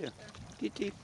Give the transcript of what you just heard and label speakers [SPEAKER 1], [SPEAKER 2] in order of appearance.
[SPEAKER 1] chưa?
[SPEAKER 2] Tít tít.